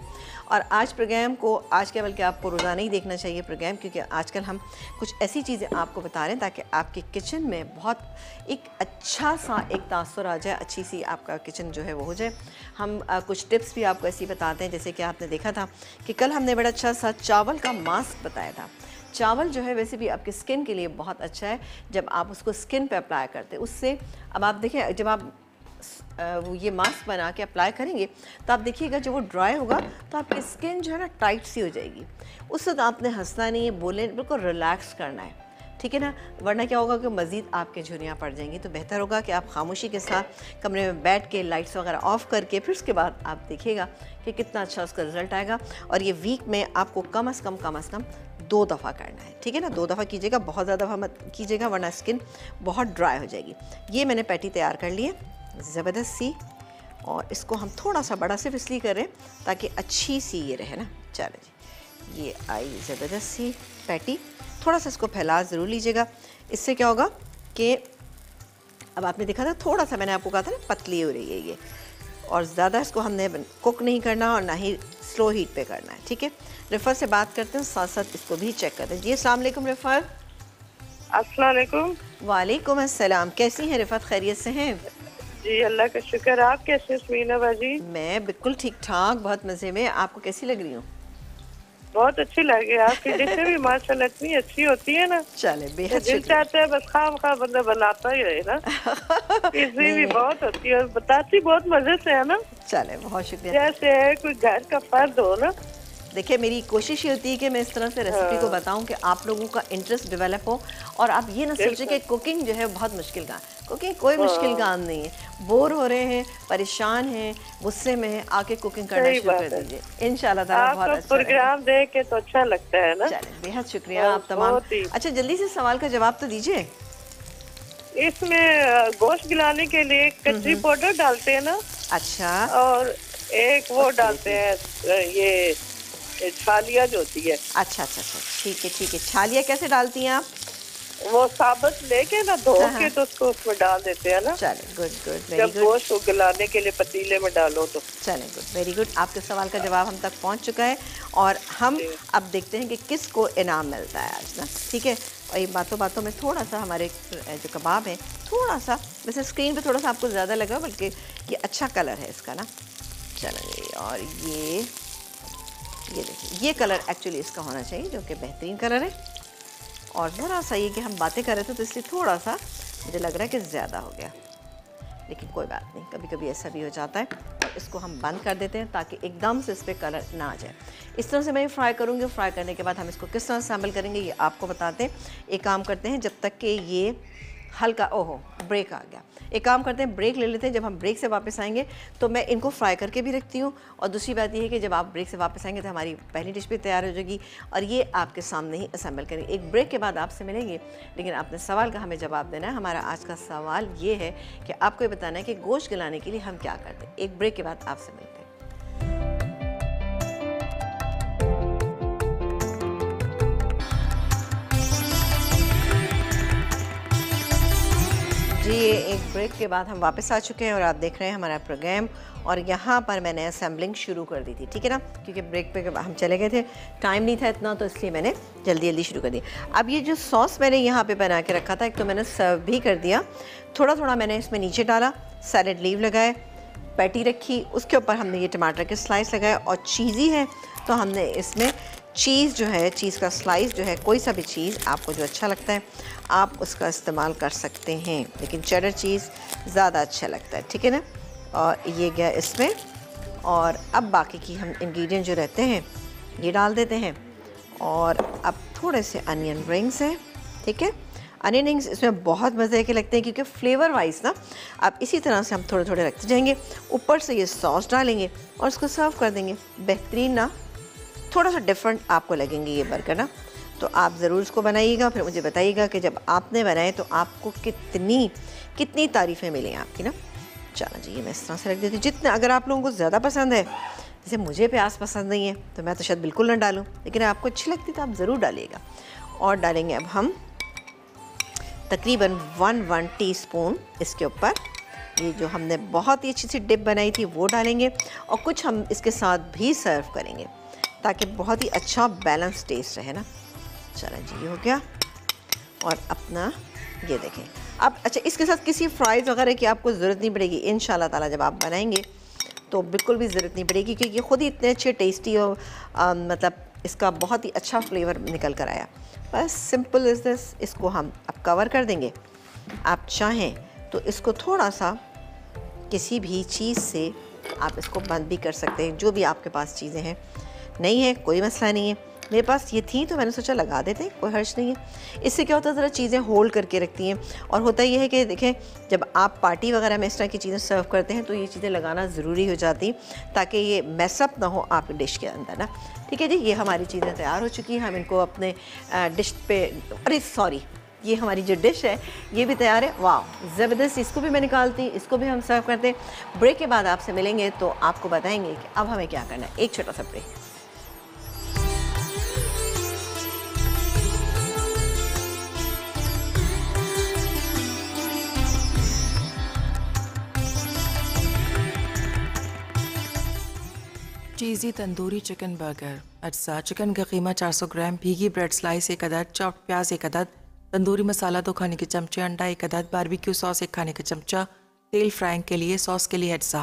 Speaker 1: और आज प्रोग्राम को आज के बल्कि आपको रोज़ाना ही देखना चाहिए प्रोग्राम क्योंकि आजकल हम कुछ ऐसी चीज़ें आपको बता रहे हैं ताकि आपके किचन में बहुत एक अच्छा सा एक तासर आ जाए अच्छी सी आपका किचन जो है वो हो जाए। हम आ, कुछ टिप्स भी आपको ऐसी बताते हैं जैसे कि आपने देखा था कि कल हमने बड़ा अच्छा सा चावल का मास्क बताया था। चावल जो है वैसे भी आपके स्किन के लिए बहुत अच्छा है, जब आप उसको स्किन पे अप्लाई करते हैं। उससे अब आप देखें जब आप ये मास्क बना के अप्लाई करेंगे तो आप देखिएगा जब वो ड्राई होगा तो आपकी स्किन जो है ना टाइट सी हो जाएगी। उस वक्त आपने हंसना नहीं है, बोलने बिल्कुल रिलैक्स करना है। ठीक है ना? वरना क्या होगा कि मज़ीद आपके झुरियाँ पड़ जाएँगी। तो बेहतर होगा कि आप खामोशी के साथ कमरे में बैठ के लाइट्स वगैरह ऑफ़ करके, फिर उसके बाद आप देखिएगा कि कितना अच्छा उसका रिज़ल्ट आएगा। और ये वीक में आपको कम अज़ कम कम अज़ कम दो दफ़ा करना है, ठीक है ना? दो दफ़ा कीजिएगा, बहुत ज़्यादा दफ़ा मत कीजिएगा, वरना स्किन बहुत ड्राई हो जाएगी। ये मैंने पैटी तैयार कर ली है ज़बरदस्त सी, और इसको हम थोड़ा सा बड़ा सिर्फ़ इसलिए कर ताकि अच्छी सी ये रहे ना। चलो जी, ये आई ज़बरदस्त सी पैटी थोड़ा सा इसको फैला ज़रूर लीजिएगा। इससे क्या होगा कि, अब आपने देखा था, थोड़ा सा मैंने आपको कहा था ना, पतली हो रही है ये। और ज़्यादा इसको हमने कुक नहीं करना और ना ही स्लो हीट पे करना है ठीक है? रिफ़र से बात करते हैं साथ साथ इसको भी चेक करते हैं। जी अस्सलाम वालेकुम रिफ़र।
Speaker 5: अस्सलाम वालेकुम।
Speaker 1: अस्सलाम। कैसी हैं रिफ़त खैरियत से हैं?
Speaker 5: जी अल्लाह का शुक्र आप कैसे हैं बाजी
Speaker 1: मैं बिल्कुल ठीक ठाक बहुत मज़े में। आपको कैसी लग रही हूँ?
Speaker 5: बहुत अच्छी लगे आपकी डिशें भी माशाल्लाह इतनी अच्छी होती है ना
Speaker 1: चले बेहद
Speaker 5: दिल चाहते है बस खाम खा बंदा बनाता ही रहे ना। इसमें भी बहुत होती है और बताती बहुत मज़े से है ना।
Speaker 1: चले बहुत शुक्रिया।
Speaker 5: जैसे है कोई घर का फर्द हो ना
Speaker 1: देखिए मेरी कोशिश ये होती है कि मैं इस तरह से रेसिपी को बताऊँ कि आप लोगों का इंटरेस्ट डेवलप हो और आप ये ना सोचें कि कुकिंग जो है बहुत मुश्किल काम कुकिंग कोई मुश्किल काम नहीं है। बोर हो रहे हैं परेशान हैं गुस्से में हैं आके कुकिंग करना शुरू कर दीजिए। ताला बहुत अच्छा
Speaker 5: प्रोग्राम देख के तो अच्छा लगता है ना?
Speaker 1: चलें बेहद शुक्रिया आप तमाम। अच्छा जल्दी से सवाल का जवाब तो दीजिए।
Speaker 5: इसमें गोश्त गिलाने के लिए कचरी पाउडर डालते हैं ना?
Speaker 1: अच्छा।
Speaker 5: और एक वो डालते हैं ये छालिया जो होती है।
Speaker 1: अच्छा अच्छा अच्छा। ठीक है ठीक है। छालिया कैसे डालती हैं आप?
Speaker 5: वो साबुत लेके ना धो
Speaker 1: हाँ, हाँ।
Speaker 5: के तो उसको उसमें डाल देते हैं ना।
Speaker 1: चलें गुड गुड
Speaker 5: जब गोश्त को गलाने के लिए पतीले में डालो तो।
Speaker 1: चलें गुड वेरी गुड आपके सवाल का जवाब हम तक पहुँच चुका है और हम अब देखते हैं कि किसको इनाम मिलता है आज ना। ठीक है? और ये बातों बातों में थोड़ा सा हमारे जो कबाब है थोड़ा सा वैसे स्क्रीन पे थोड़ा सा आपको ज़्यादा लगा बल्कि ये अच्छा कलर है इसका ना। चलें और ये ये देखिए, ये कलर एक्चुअली इसका होना चाहिए, जो कि बेहतरीन कलर है। और ज़रा सा ये कि हम बातें कर रहे थे तो इसलिए थोड़ा सा मुझे लग रहा है कि ज़्यादा हो गया। लेकिन कोई बात नहीं कभी कभी ऐसा भी हो जाता है। और इसको हम बंद कर देते हैं, ताकि एकदम से इस पर कलर ना आ जाए। इस तरह से मैं फ्राई करूँगी फ्राई करने के बाद हम इसको किस तरह शामिल करेंगे, ये आपको बताते हैं। एक काम करते हैं, जब तक कि ये हल्का, ओहो ब्रेक आ गया। एक काम करते हैं ब्रेक ले लेते हैं। जब हम ब्रेक से वापस आएँगे तो मैं इनको फ्राई करके भी रखती हूँ। और दूसरी बात यह है कि जब आप ब्रेक से वापस आएँगे तो हमारी पहली डिश भी तैयार हो जाएगी। और ये आपके सामने ही असेंबल करेंगे। एक ब्रेक के बाद आपसे मिलेंगे, लेकिन आपने सवाल का हमें जवाब देना है। हमारा आज का सवाल ये है कि आपको ये बताना है कि गोश्त गलाने के लिए हम क्या करते हैं। एक ब्रेक के बाद आपसे मिलते जी ये एक ब्रेक के बाद हम वापस आ चुके हैं और आप देख रहे हैं हमारा प्रोग्राम और यहाँ पर मैंने असेंबलिंग शुरू कर दी थी, ठीक है ना? क्योंकि ब्रेक पे हम चले गए थे। टाइम नहीं था इतना तो इसलिए मैंने जल्दी जल्दी शुरू कर दी अब ये जो सॉस मैंने यहाँ पे बना के रखा था, एक तो मैंने सर्व भी कर दिया। थोड़ा थोड़ा मैंने इसमें नीचे डाला सैलड लीव लगाए पैटी रखी, उसके ऊपर हमने ये टमाटर के स्लाइस लगाए और चीज़ी है तो हमने इसमें चीज़ जो है चीज़ का स्लाइस जो है, कोई सा भी चीज़ आपको जो अच्छा लगता है, आप उसका इस्तेमाल कर सकते हैं। लेकिन चेडर चीज़ ज़्यादा अच्छा लगता है, ठीक है ना? और ये गया इसमें, और अब बाकी की हम इंग्रेडिएंट जो रहते हैं, ये डाल देते हैं। और अब थोड़े से अनियन रिंग्स हैं, ठीक है? अनियन रिंग्स इसमें बहुत मज़े के लगते हैं क्योंकि फ्लेवर वाइज ना, आप इसी तरह से हम थोड़े थोड़े रखते जाएँगे, ऊपर से ये सॉस डालेंगे और उसको सर्व कर देंगे। बेहतरीन ना थोड़ा सा डिफरेंट आपको लगेंगे ये बर्गर ना। तो आप ज़रूर इसको बनाइएगा, फिर मुझे बताइएगा कि जब आपने बनाए तो आपको कितनी कितनी तारीफ़ें मिली आपकी ना। चलो जी, ये मैं इस तरह से रख देती हूँ। जितने, अगर आप लोगों को ज़्यादा पसंद है, जैसे मुझे प्याज पसंद नहीं है तो मैं तो शायद बिल्कुल ना डालूँ, लेकिन आपको अच्छी लगती तो आप ज़रूर डालिएगा। और डालेंगे अब हम तकरीबन वन वन टीस्पून इसके ऊपर। ये जो हमने बहुत ही अच्छी सी डिप बनाई थी, वो डालेंगे और कुछ हम इसके साथ भी सर्व करेंगे ताकि बहुत ही अच्छा बैलेंस टेस्ट रहे ना। चलो जी, ये हो गया। और अपना ये देखें। अब अच्छा इसके साथ किसी फ्राइज़ वगैरह की आपको ज़रूरत नहीं पड़ेगी। इन ताला जब आप बनाएँगे तो बिल्कुल भी ज़रूरत नहीं पड़ेगी क्योंकि खुद ही इतने अच्छे टेस्टी और मतलब इसका बहुत ही अच्छा फ्लेवर निकल कर आया। बस सिंपल इज़ दिस, इसको हम अब कवर कर देंगे। आप चाहें तो इसको थोड़ा सा किसी भी चीज़ से आप इसको बंद भी कर सकते हैं, जो भी आपके पास चीज़ें हैं। नहीं है, कोई मसला नहीं है। मेरे पास ये थी तो मैंने सोचा लगा देते हैं, कोई हर्ज नहीं है। इससे क्या होता है, ज़रा चीज़ें होल्ड करके रखती हैं। और होता यह है कि देखें, जब आप पार्टी वगैरह में इस तरह की चीज़ें सर्व करते हैं तो ये चीज़ें लगाना ज़रूरी हो जाती ताकि ये मैसअप ना हो आपके डिश के अंदर, ना? ठीक है जी, ये हमारी चीज़ें तैयार हो चुकी हैं, हम इनको अपने डिश पे, अरे, सॉरी, ये हमारी जो डिश है, ये भी तैयार है। वाह ज़बरदस्त, इसको भी मैं निकालती इसको भी हम सर्व करते ब्रेक के बाद आपसे मिलेंगे तो आपको बताएँगे कि अब हमें क्या करना है। एक छोटा सा break.
Speaker 6: Cheesy tandoori chicken burger अज्जा चिकन का कीमा 400 ग्राम, भीगी ब्रेड स्लाइस एक अदद चॉप्ड प्याज एक अदद, तंदूरी मसाला दो खाने के चमचे, अंडा एक अदद बारबेक्यू सॉस एक खाने का चमचा, तेल फ्राइंग के लिए सॉस के लिए अज्जा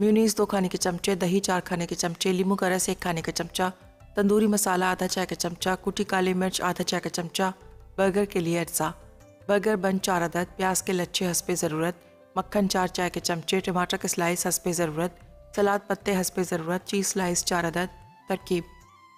Speaker 6: म्यूनीस दो खाने के चमचे, दही चार खाने के चमचे, लीमू का रस एक खाने का चमचा, तंदूरी मसाला आधा चाय का चमचा, कुटी काली मिर्च आधा चाय का चमचा बर्गर के लिए अज्जा बर्गर बन चार अदद, प्याज के लच्छे हंसपे ज़रूरत, मक्खन चार चाय के चमचे, टमाटर के स्लाइस हंसपे ज़रूरत सलाद, पत्ते, हंसपे ज़रूरत, चीज़ स्लाइस, चार अदद, तरकीब।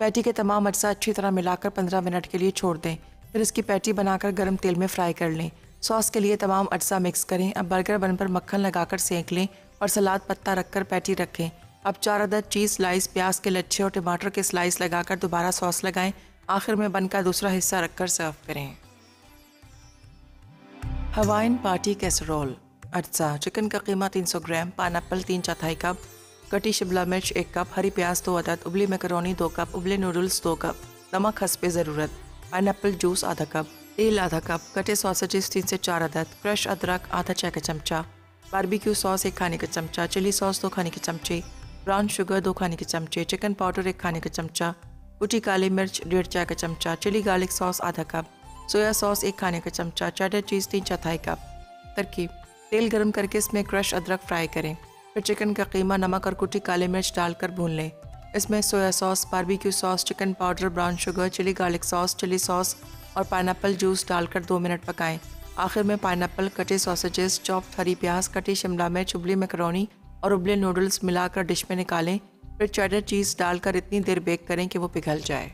Speaker 6: पैटी के तमाम अज्जा अच्छी तरह मिलाकर पंद्रह मिनट के लिए छोड़ दें। फिर इसकी पैटी बनाकर गर्म तेल में फ्राई कर लें। सॉस के लिए तमाम अज्जा मिक्स करें। अब बर्गर बन पर मक्खन लगाकर सेंक लें और सलाद पत्ता रखकर पैटी रखें। अब चार अदद चीज़ स्लाइस, प्याज के लच्छे और टमाटर के स्लाइस लगाकर दोबारा सॉस लगाएँ। आखिर में बन का दूसरा हिस्सा रखकर सर्व करें। हवाइन पार्टी कैसरोल अज्जा चिकन का कीमा 300 ग्राम पान तीन चौथाई कप कटी शिमला मिर्च एक कप, हरी प्याज दो अदद, उबली मैकरोनी दो कप, उबले नूडल्स दो कप, नमक हंसपे ज़रूरत पाइन जूस आधा कप, तेल आधा कप, कटे सॉसेजेस तीन से चार अदद, क्रश अदरक आधा चाय का चमचा, बारबेक्यू सॉस एक खाने का चमचा, चिली सॉस दो खाने के चमचे, ब्राउन शुगर दो खाने के चमचे, चिकन पाउडर एक खाने का चमचा, कुटी काली मिर्च डेढ़ चाय का चमचा, चिली गार्लिक सॉस आधा कप, सोया सॉस एक खाने का चमचा, चटर चीज़ तीन चौथाई कप। तरकीब, तेल गर्म करके इसमें क्रश अदरक फ्राई करें। फिर चिकन का कीमा नमक और कुटी काली मिर्च डालकर भून लें। इसमें soya sauce barbecue sauce chicken powder brown sugar chilli garlic sauce chilli sauce और पाइनएप्पल जूस डालकर दो मिनट पकाएँ। आखिर में पाइनएप्पल कटे सॉसेजेस चॉप हरी प्याज, कटी शिमला मिर्च, उबली मैकरोनी और उबले नूडल्स मिलाकर डिश में निकालें। फिर चेडर चीज़ डालकर इतनी देर बेक करें कि वो पिघल जाए।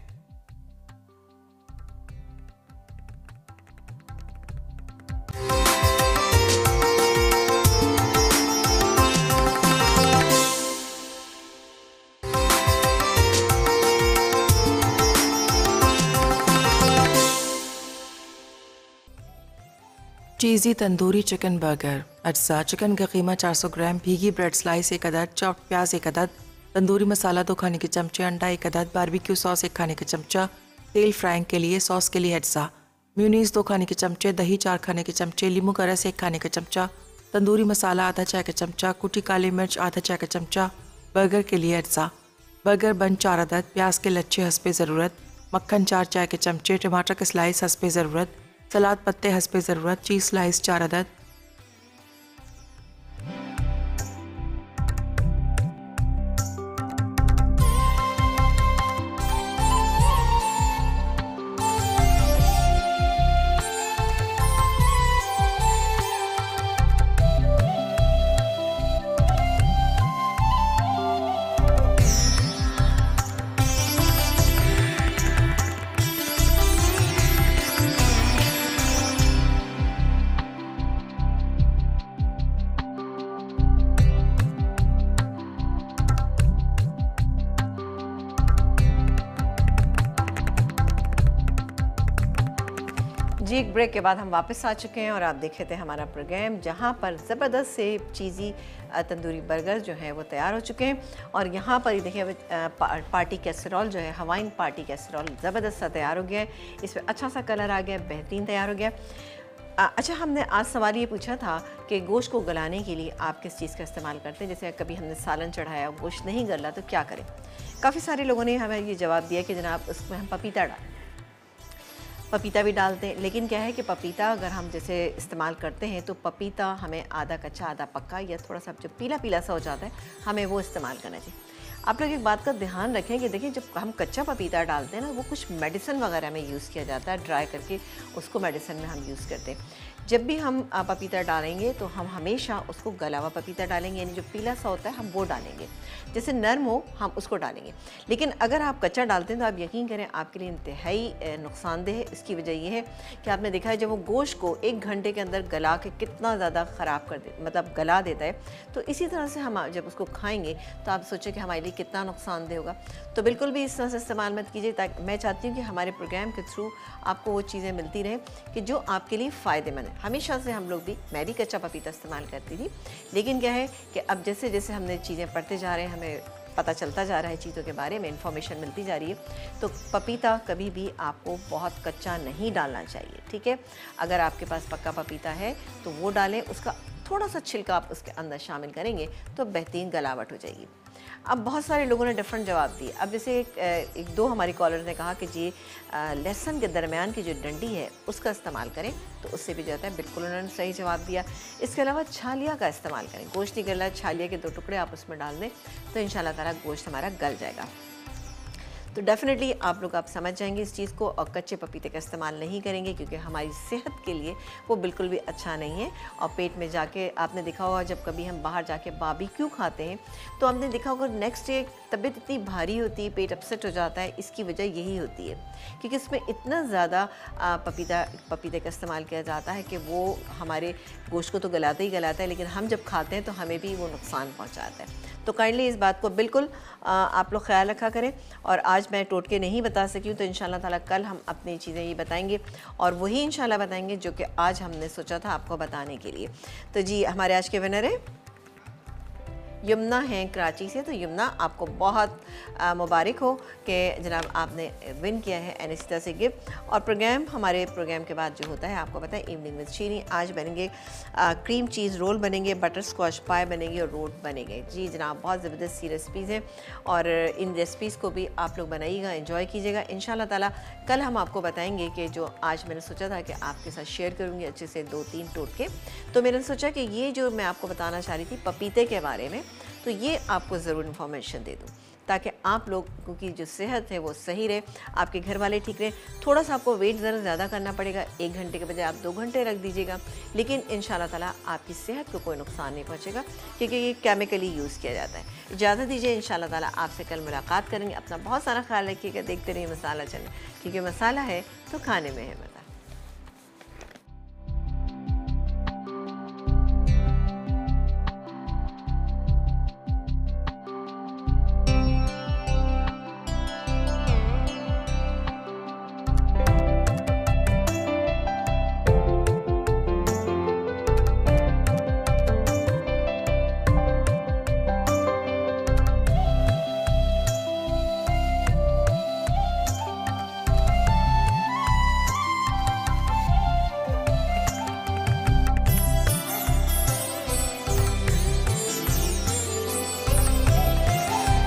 Speaker 6: Cheesy tandoori chicken burger. अज्जा चिकन का कीमा 400 ग्राम, भीगी ब्रेड स्लाइस एक अदद, चॉप्ड प्याज एक अदद, तंदूरी मसाला दो खाने के चमचे, अंडा एक अदद, बारबेक्यू सॉस एक खाने के चमचा, तेल फ्राइंग के लिए सॉस के लिए अज्जा। म्यूनीस दो खाने के चमचे, दही चार खाने के चमचे, लीमू का रस एक खाने का चमचा, तंदूरी मसाला आधा चाय का चमचा, कुटी काली मिर्च आधा चाय का चमचा, बर्गर के लिए अज्जा। बर्गर बन चार अदद, प्याज के लच्छे हंसपे ज़रूरत, मक्खन चार चाय के चमचे, टमाटर के स्लाइस हंसपे ज़रूरत सलाद पत्ते हंसपे ज़रूरत चीज़ स्लाइस चार अदद।
Speaker 1: एक ब्रेक के बाद हम वापस आ चुके हैं और आप देखे थे हमारा प्रोग्राम जहाँ पर ज़बरदस्त से चीज़ी तंदूरी बर्गर जो है वो तैयार हो चुके हैं। और यहाँ पर ही देखिए पार्टी कैसरॉल जो है हवाइन पार्टी कैसरॉल ज़बरदस्त सा तैयार हो गया है। इसमें अच्छा सा कलर आ गया बेहतरीन तैयार हो गया अच्छा हमने आज सवाल ये पूछा था कि गोश्त को गलाने के लिए आप किस चीज़ का इस्तेमाल करते हैं? जैसे कभी हमने सालन चढ़ाया, गोश्त नहीं गला तो क्या करें? काफ़ी सारे लोगों ने हमें ये जवाब दिया कि जनाब, उसमें हम पपीता डालें। पपीता भी डालते हैं। लेकिन क्या है कि पपीता अगर हम जैसे इस्तेमाल करते हैं तो पपीता हमें आधा कच्चा, आधा पक्का या थोड़ा सा जो पीला पीला सा हो जाता है, हमें वो इस्तेमाल करना चाहिए। आप लोग एक बात का ध्यान रखें कि देखिए, जब हम कच्चा पपीता डालते हैं ना, वो कुछ मेडिसिन वगैरह में यूज़ किया जाता है, ड्राई करके उसको मेडिसिन में हम यूज़ करते हैं। जब भी हम पपीता डालेंगे तो हम हमेशा उसको गला हुआ पपीता डालेंगे, यानी जो पीला सा होता है हम वो डालेंगे। जैसे नर्म हो, हम उसको डालेंगे। लेकिन अगर आप कच्चा डालते हैं तो आप यकीन करें आपके लिए इंतहाई नुकसानदेह है। इसकी वजह ये है कि आपने देखा है जब वो गोश्त को एक घंटे के अंदर गला के कितना ज़्यादा ख़राब कर दे मतलब गला देता है तो इसी तरह से हम, जब उसको खाएँगे तो आप सोचें कि हमारे लिए कितना नुकसानदेह होगा। तो बिल्कुल भी इस तरह से इस्तेमाल मत कीजिए ताकि, मैं चाहती हूँ कि हमारे प्रोग्राम के थ्रू आपको वो चीज़ें मिलती रहें कि जो आपके लिए फ़ायदेमंद है। हमेशा से हम लोग भी मैं भी कच्चा पपीता इस्तेमाल करती थी। लेकिन क्या है कि अब जैसे जैसे हमने चीज़ें पढ़ते जा रहे हैं, हमें पता चलता जा रहा है चीज़ों के बारे में इन्फॉर्मेशन मिलती जा रही है तो पपीता कभी भी आपको बहुत कच्चा नहीं डालना चाहिए, ठीक है? अगर आपके पास पक्का पपीता है तो वो डालें, उसका थोड़ा सा छिलका आप उसके अंदर शामिल करेंगे तो बेहतरीन गलावट हो जाएगी। अब बहुत सारे लोगों ने डिफरेंट जवाब दिए। अब जैसे एक, एक दो हमारी कॉलर ने कहा कि जी लहसन के दरमियान की जो डंडी है उसका इस्तेमाल करें तो उससे भी जाता है बिल्कुल उन्होंने सही जवाब दिया। इसके अलावा छालिया का इस्तेमाल करें। गोश्त है छालिया के दो टुकड़े आप उसमें डाल दें तो इन ताला गोश्त हमारा गल जाएगा। तो डेफिनेटली आप लोग आप समझ जाएँगे इस चीज़ को और कच्चे पपीते का इस्तेमाल नहीं करेंगे क्योंकि हमारी सेहत के लिए वो बिल्कुल भी अच्छा नहीं है। और पेट में जाके आपने देखा होगा जब कभी हम बाहर जाके बाबी क्यों खाते हैं तो हमने देखा होगा नेक्स्ट डे तबीयत इतनी भारी होती है, पेट अपसेट हो जाता है, इसकी वजह यही होती है। क्योंकि इसमें इतना ज़्यादा पपीता, पपीते का इस्तेमाल किया जाता है कि वो हमारे गोश्त को तो गलाता ही गलाता है, लेकिन हम जब खाते हैं तो हमें भी वो नुकसान पहुँचाता है। तो काइंडली इस बात को बिल्कुल आप लोग ख्याल रखा करें और आज मैं टोटके नहीं बता सकी हूँ तो इन ताला कल हम अपनी चीज़ें ये बताएँगे और वही इन बताएँगे जो कि आज हमने सोचा था आपको बताने के लिए। तो जी, हमारे आज के विनर है यमुना हैं कराची से तो यमुना आपको बहुत मुबारक हो कि जनाब आपने विन किया है एनिस्टा से गिफ्ट। और प्रोग्राम हमारे प्रोग्राम के बाद जो होता है आपको पता है इवनिंग विद शीरी आज बनेंगे आ, क्रीम चीज़ रोल बनेंगे बटर स्कॉच पाए बनेंगे और रोट बनेंगे। जी जनाब बहुत ज़बरदस्त सी रेसिपीज़ हैं और इन रेसिपीज़ को भी आप लोग बनाइएगा इंजॉय कीजिएगा। इन ताला कल हम आपको बताएँगे कि जो आज मैंने सोचा था कि आपके साथ शेयर करूँगी अच्छे से दो तीन टोटके। तो मैंने सोचा कि ये जो मैं आपको बताना चाह रही थी पपीते के बारे में तो ये आपको ज़रूर इन्फॉर्मेशन दे दूँ, ताकि आप लोगों की जो सेहत है वो सही रहे, आपके घर वाले ठीक रहे। थोड़ा सा आपको वेट ज़रा ज़्यादा करना पड़ेगा, एक घंटे के बजाय आप दो घंटे रख दीजिएगा, लेकिन इन ताला आपकी सेहत को कोई नुकसान नहीं पहुँचेगा, क्योंकि ये केमिकली यूज़ किया जाता है। इजाज़त दीजिए इन ताला आपसे कल मुलाकात करेंगे। अपना बहुत सारा ख्याल रखिएगा, देखते रहिए मसाला चले क्योंकि मसाला है तो खाने में है।